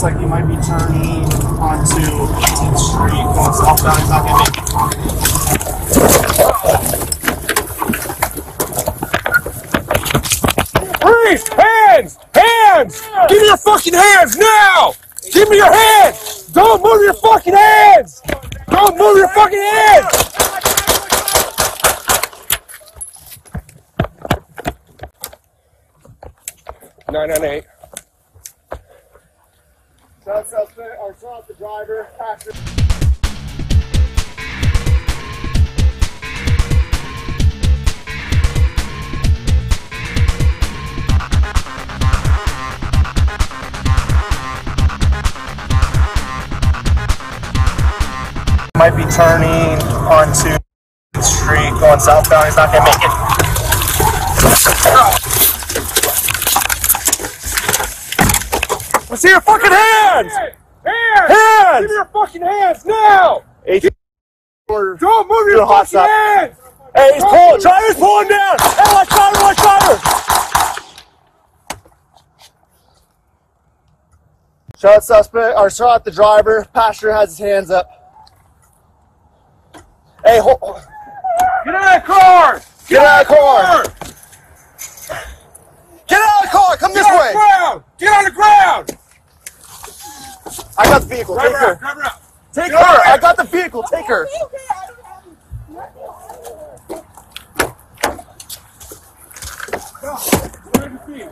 looks like he might be turning onto 18th Street going southbound. He's not going to make it. Freeze! Hands! Hands! Give me your fucking hands now! Give me your hands! Don't move your fucking hands! Don't move your fucking hands! Nine nine eight. Suspect or shot the driver. Passenger. Might be turning onto the street going southbound. He's not gonna make it. Let's see your fucking hands! Hands! Hands! Give me your fucking hands now! Don't move your Do a hot fucking stop. hands! Hey, he's pulling. Driver's pulling down. Hey, watch driver, watch driver. Shot suspect or shot the driver. Passenger has his hands up. Hey, hold. Get out of the car! Get out of the car. Get out of the car. Come this Get the way. ground! Get on the! I got the vehicle. Drive Take her out! her. Her! Take Get on her. I got the vehicle. Take her. Where are the feet?